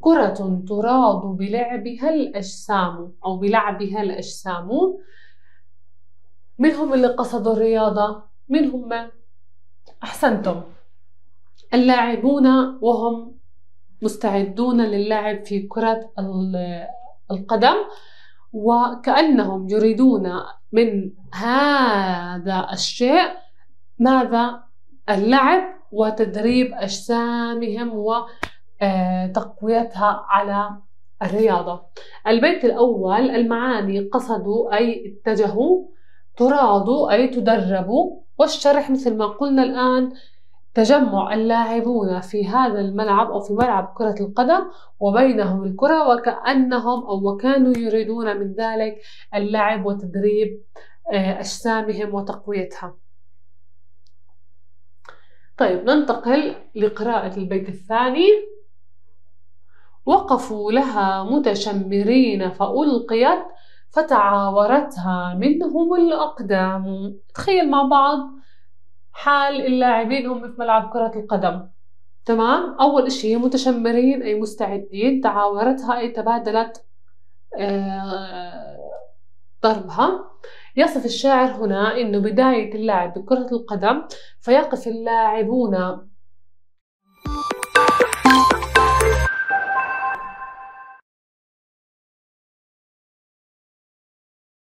كرة تراد بلعبها الأجسام أو بلعبها الأجسام من هم اللي قصدوا الرياضة؟ من هم؟ أحسنتم اللاعبون وهم مستعدون للعب في كرة القدم وكأنهم يريدون من هذا الشيء ماذا؟ اللعب وتدريب أجسامهم وتقويتها آه، على الرياضة. البيت الأول المعاني قصدوا أي اتجهوا ترادوا أي تدربوا. والشرح مثل ما قلنا الآن تجمع اللاعبون في هذا الملعب أو في ملعب كرة القدم وبينهم الكرة وكأنهم أو وكانوا يريدون من ذلك اللعب وتدريب آه، أجسامهم وتقويتها. طيب ننتقل لقراءة البيت الثاني. وقفوا لها متشمرين فألقيت فتعاورتها منهم الأقدام. تخيل مع بعض حال اللاعبين هم في ملعب كرة القدم. تمام؟ أول إشي متشمرين أي مستعدين تعاورتها أي تبادلت آه ضربها. يصف الشاعر هنا أنه بداية اللعب بكرة القدم فيقف اللاعبون